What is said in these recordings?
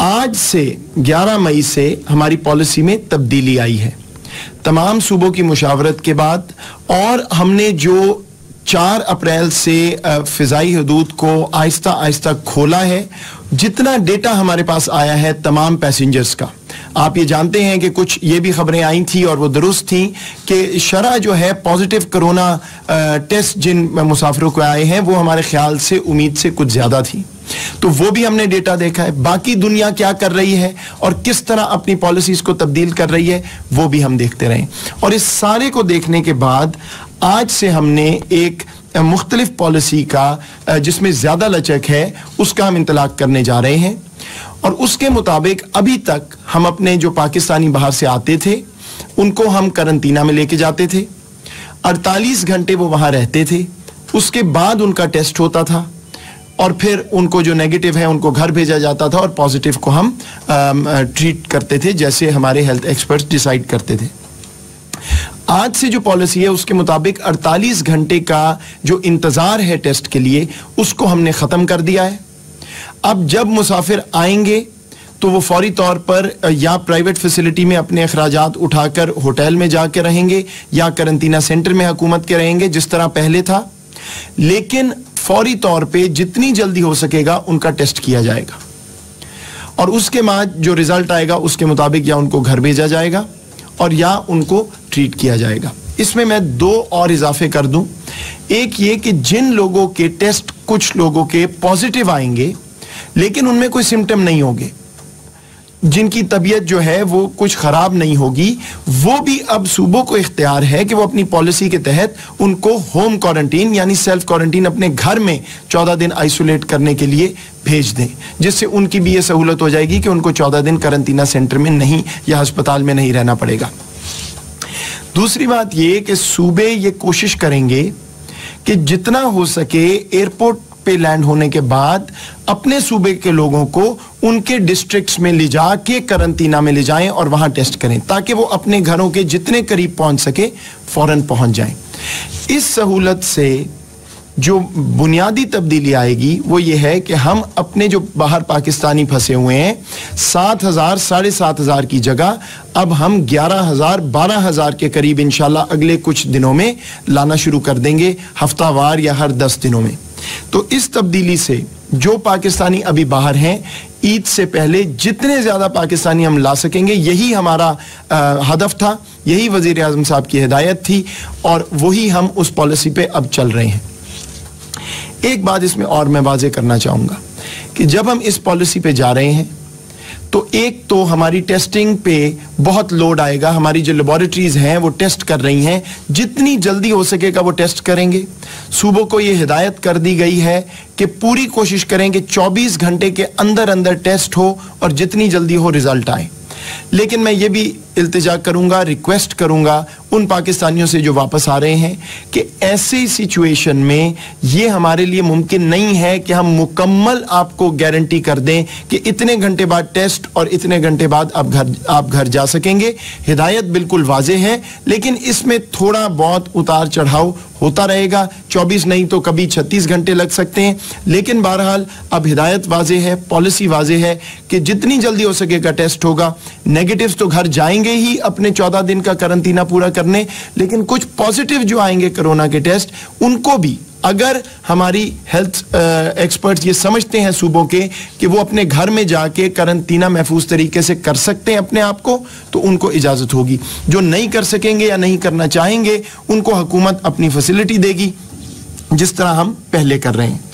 आज से 11 मई से हमारी पॉलिसी में तब्दीली आई है। तमाम सूबों की मुशावरत के बाद और हमने जो चार अप्रैल से फ़िज़ाई हदूद को आहिस्ता आहिस्ता खोला है जितना डेटा हमारे पास आया है तमाम पैसेंजर्स का। आप ये जानते हैं कि कुछ ये भी खबरें आई थी और वो दुरुस्त थी कि शरा जो है पॉजिटिव कोरोना टेस्ट जिन मुसाफिरों को आए हैं, वो हमारे ख्याल से उम्मीद से कुछ ज़्यादा थी। तो वो भी हमने डेटा देखा है। बाकी दुनिया क्या कर रही है और किस तरह अपनी पॉलिसीज़ को तब्दील कर रही है, वो भी हम देखते रहे। और इस सारे को देखने के बाद आज से हमने एक मुख्तलिफ़ पॉलिसी का जिसमें ज़्यादा लचक है, उसका हम इंतलाक करने जा रहे हैं। और उसके मुताबिक अभी तक हम अपने जो पाकिस्तानी बाहर से आते थे, उनको हम करंतना में लेके जाते थे। 48 घंटे वो वहाँ रहते थे। उसके बाद उनका टेस्ट होता था। और फिर उनको जो नेगेटिव है, उनको घर भेजा जाता था और पॉजिटिव को हम ट्रीट करते थे, जैसे हमारे हेल्थ एक्सपर्ट्स डिसाइड करते थे। आज से जो पॉलिसी है, उसके मुताबिक 48 घंटे का जो इंतज़ार है टेस्ट के लिए, उसको हमने ख़त्म कर दिया है। अब जब मुसाफिर आएँगे तो वो फौरी तौर पर या प्राइवेट फैसिलिटी में अपने अखराज उठाकर होटल में जाकर रहेंगे, या करंतना सेंटर में हुकूमत के रहेंगे, जिस तरह पहले था। लेकिन फौरी तौर पे जितनी जल्दी हो सकेगा, उनका टेस्ट किया जाएगा। और उसके बाद जो रिज़ल्ट आएगा, उसके मुताबिक या उनको घर भेजा जाएगा, और या उनको ट्रीट किया जाएगा। इसमें मैं दो और इजाफे कर दूँ। एक ये कि जिन लोगों के टेस्ट कुछ लोगों के पॉजिटिव आएँगे, लेकिन उनमें कोई सिम्टम नहीं होंगे। जिनकी तबीयत जो है, वो कुछ ख़राब नहीं होगी। वो भी अब सूबों को इख्तियार है कि वो अपनी पॉलिसी के तहत उनको होम क्वारंटीन यानी सेल्फ क्वारंटीन अपने घर में चौदह दिन आइसोलेट करने के लिए भेज दें, जिससे उनकी भी ये सहूलत हो जाएगी कि उनको चौदह दिन करंतना सेंटर में नहीं या अस्पताल में नहीं रहना पड़ेगा। दूसरी बात ये कि सूबे ये कोशिश करेंगे कि जितना हो सके एयरपोर्ट पे लैंड होने के बाद अपने सूबे के लोगों को उनके डिस्ट्रिक्ट्स में ले जा के करंतना में ले जाएँ और वहाँ टेस्ट करें, ताकि वो अपने घरों के जितने करीब पहुँच सके फ़ौरन पहुँच जाएँ। इस सहूलत से जो बुनियादी तब्दीली आएगी, वो ये है कि हम अपने जो बाहर पाकिस्तानी फंसे हुए हैं, सात हज़ार, साढ़े सात हज़ार की जगह, अब हम ग्यारह हज़ार, बारह हज़ार के करीब इंशाल्लाह अगले कुछ दिनों में लाना शुरू कर देंगे, हफ्तावार या हर दस दिनों में। तो इस तब्दीली से जो पाकिस्तानी अभी बाहर हैं, ईद से पहले जितने ज़्यादा पाकिस्तानी हम ला सकेंगे, यही हमारा हदफ था, यही वज़ी अजम साहब की हिदायत थी, और वही हम उस पॉलिसी पे अब चल रहे हैं। एक बात इसमें और मैं वाजे करना चाहूँगा कि जब हम इस पॉलिसी पे जा रहे हैं तो एक तो हमारी टेस्टिंग पे बहुत लोड आएगा। हमारी जो लेबोरेटरीज हैं, वो टेस्ट कर रही हैं। जितनी जल्दी हो सकेगा, वो टेस्ट करेंगे। सूबों को ये हिदायत कर दी गई है कि पूरी कोशिश करें कि 24 घंटे के अंदर अंदर टेस्ट हो और जितनी जल्दी हो रिज़ल्ट आए। लेकिन मैं ये भी इल्तिजा करूँगा, रिक्वेस्ट करूँगा उन पाकिस्तानियों से जो वापस आ रहे हैं कि ऐसे सिचुएशन में ये हमारे लिए मुमकिन नहीं है कि हम मुकम्मल आपको गारंटी कर दें कि इतने घंटे बाद टेस्ट और इतने घंटे बाद आप घर आप घर जा सकेंगे। हिदायत बिल्कुल वाजे है, लेकिन इसमें थोड़ा बहुत उतार चढ़ाव होता रहेगा। 24 नहीं तो कभी 36 घंटे लग सकते हैं, लेकिन बहरहाल अब हिदायत वाजे है पॉलिसी वाजे है कि जितनी जल्दी हो सकेगा टेस्ट होगा। नेगेटिव तो घर जाएँगे ही, अपने 14 दिन का करंतना पूरा करने, लेकिन कुछ पॉजिटिव जो आएँगे कोरोना के टेस्ट उनको भी, अगर हमारी हेल्थ एक्सपर्ट्स ये समझते हैं सूबों के, कि वो अपने घर में जाके करंतना महफूज तरीके से कर सकते हैं अपने आप को तो उनको इजाज़त होगी। जो नहीं कर सकेंगे या नहीं करना चाहेंगे, उनको हुकूमत अपनी फैसिलिटी देगी, जिस तरह हम पहले कर रहे हैं।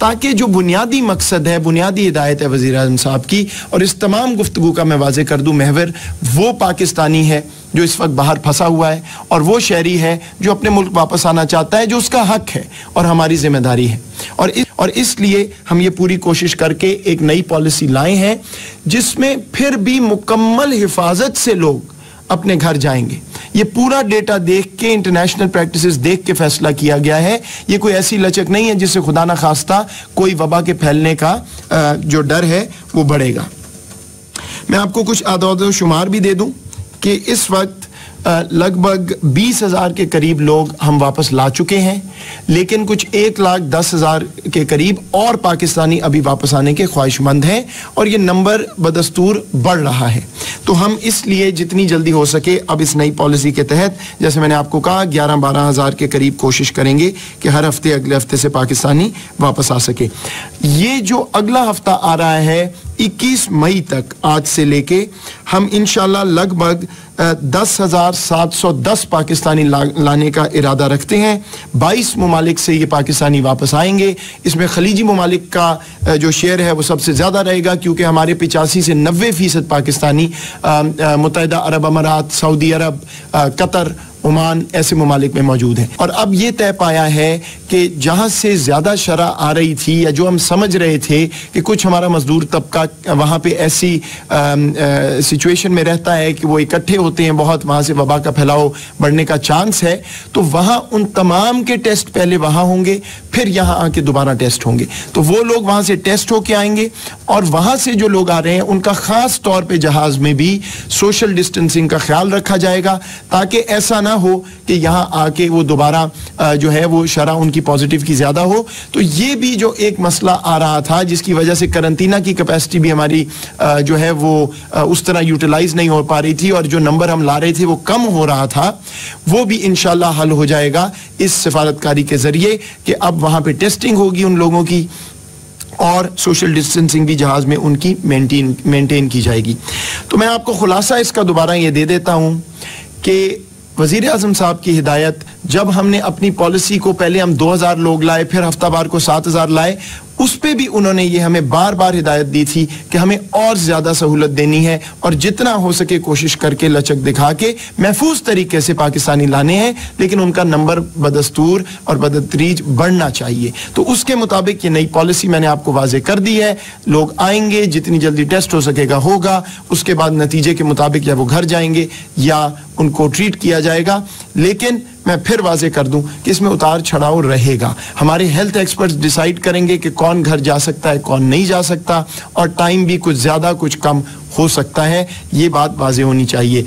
ताकि जो बुनियादी मकसद है, बुनियादी हिदायत है वजी अजम साहब की, और इस तमाम गुफ्तु का मैं वाजे कर दूँ, महवर, वो पाकिस्तानी है जो इस वक्त बाहर फंसा हुआ है, और वो शहरी है जो अपने मुल्क वापस आना चाहता है, जो उसका हक है और हमारी ज़िम्मेदारी है। और इस, और इसलिए हम ये पूरी कोशिश करके एक नई पॉलिसी लाए हैं, जिसमें फिर भी मुकम्मल हिफाजत से लोग अपने घर जाएँगे। ये पूरा डेटा देख के इंटरनेशनल प्रैक्टिस देख के फैसला किया गया है। ये कोई ऐसी लचक नहीं है जिससे खुदा ना खास्ता कोई वबा के फैलने का जो डर है, वो बढ़ेगा। मैं आपको कुछ आदाद शुमार भी दे दूँ कि इस वक्त लगभग बीस हज़ार के करीब लोग हम वापस ला चुके हैं, लेकिन कुछ एक लाख दस हज़ार के करीब और पाकिस्तानी अभी वापस आने के ख्वाहिशमंद हैं और ये नंबर बदस्तूर बढ़ रहा है। तो हम इसलिए जितनी जल्दी हो सके अब इस नई पॉलिसी के तहत, जैसे मैंने आपको कहा, ग्यारह बारह हज़ार के करीब कोशिश करेंगे कि हर हफ़्ते, अगले हफ़्ते से पाकिस्तानी वापस आ सके। ये जो अगला हफ़्ता आ रहा है 21 मई तक आज से लेके हम इंशाल्लाह लगभग दस हज़ार सात सौ दस पाकिस्तानी ला, लाने का इरादा रखते हैं। बाईस ममालिक से ये पाकिस्तानी वापस आएँगे। इसमें खलीजी ममालिक का जो शेयर है वो सबसे ज़्यादा रहेगा क्योंकि हमारे पिचासी से नब्बे फ़ीसद पाकिस्तानी मुतहदा अरब अमारात सऊदी अरब कतर ओमान ऐसे ममालिक में मौजूद हैं। और अब ये तय पाया है कि जहाँ से ज़्यादा शरा आ रही थी या जो हम समझ रहे थे कि कुछ हमारा मजदूर तबका वहाँ पे ऐसी सिचुएशन में रहता है कि वो इकट्ठे होते हैं, बहुत वहाँ से वबा का फैलाव बढ़ने का चांस है तो वहाँ उन तमाम के टेस्ट पहले वहाँ होंगे, फिर यहाँ आके दोबारा टेस्ट होंगे। तो वो लोग वहाँ से टेस्ट होके आएँगे और वहाँ से जो लोग आ रहे हैं, उनका ख़ास तौर पर जहाज़ में भी सोशल डिस्टेंसिंग का ख्याल रखा जाएगा, ताकि ऐसा ना हो कि यहाँ आके वो दोबारा जो है वो शरा उनकी पॉजिटिव की ज़्यादा हो। तो ये भी जो एक मसला आ रहा था, जिसकी वजह से करंतना की कैपेसिटी भी हमारी जो है वो उस तरह यूटिलाइज नहीं हो पा रही थी और जो नंबर हम ला रहे थे वो कम हो रहा था, वो भी इनशाला हल हो जाएगा इस सिफारतकारी के ज़रिए कि अब वहाँ पे टेस्टिंग होगी उन लोगों की और सोशल डिस्टेंसिंग भी जहाज़ में उनकी मेंटेन मेंटेन की जाएगी। तो मैं आपको खुलासा इसका दोबारा ये दे देता हूँ कि वज़ीर अजम साहब की हिदायत, जब हमने अपनी पॉलिसी को पहले हम 2000 लोग लाए, फिर हफ़्ता बार को 7000 लाए उस पर भी उन्होंने ये हमें बार बार हिदायत दी थी कि हमें और ज़्यादा सहूलत देनी है और जितना हो सके कोशिश करके लचक दिखा के महफूज तरीके से पाकिस्तानी लाने हैं, लेकिन उनका नंबर बदस्तूर और बदतरीज बढ़ना चाहिए। तो उसके मुताबिक ये नई पॉलिसी मैंने आपको वाजे कर दी है। लोग आएँगे, जितनी जल्दी टेस्ट हो सकेगा होगा, उसके बाद नतीजे के मुताबिक या वो घर जाएँगे या उनको ट्रीट किया जाएगा। लेकिन मैं फिर वाजे कर दूँ कि इसमें उतार चढ़ाव रहेगा। हमारे हेल्थ एक्सपर्ट्स डिसाइड करेंगे कि कौन घर जा सकता है, कौन नहीं जा सकता और टाइम भी कुछ ज़्यादा कुछ कम हो सकता है। ये बात वाजे होनी चाहिए।